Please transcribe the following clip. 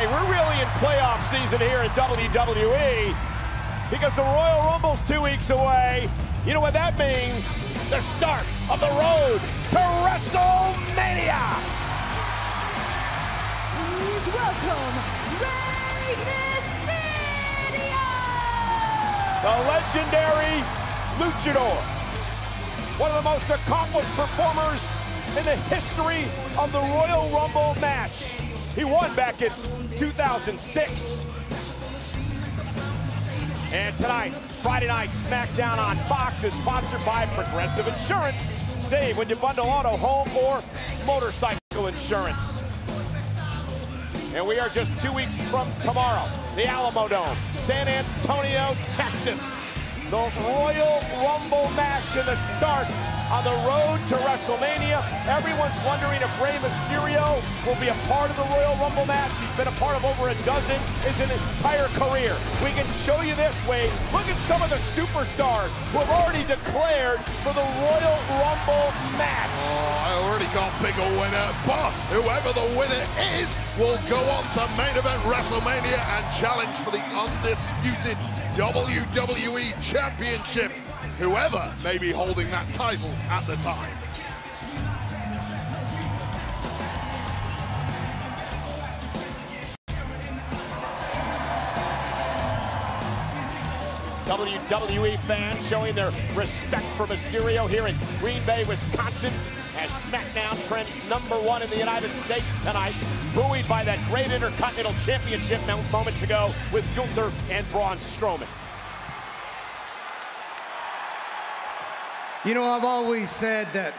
We're really in playoff season here in WWE because the Royal Rumble's two weeks away. You know what that means? The start of the road to WrestleMania. Please welcome Rey Mysterio! The legendary luchador. One of the most accomplished performers in the history of the Royal Rumble match. He won back in 2006. And tonight, Friday Night SmackDown on Fox is sponsored by Progressive Insurance. Save when you bundle auto, home, or motorcycle insurance. And we are just two weeks from tomorrow, the Alamodome, San Antonio, Texas. The Royal Rumble match in the start on the road to WrestleMania. Everyone's wondering if Rey Mysterio will be a part of the Royal Rumble match. He's been a part of over a dozen his entire career. We can show you this way. Look at some of the superstars who have already declared for the Royal Rumble match. Oh, I already got bigger winner, but whoever the winner is will go on to main event WrestleMania and challenge for the undisputed WWE Championship whoever may be holding that title at the time. WWE fans showing their respect for Mysterio here in Green Bay, Wisconsin, as SmackDown trends number one in the United States tonight, buoyed by that great Intercontinental Championship moments ago with Gunther and Braun Strowman. You know, I've always said that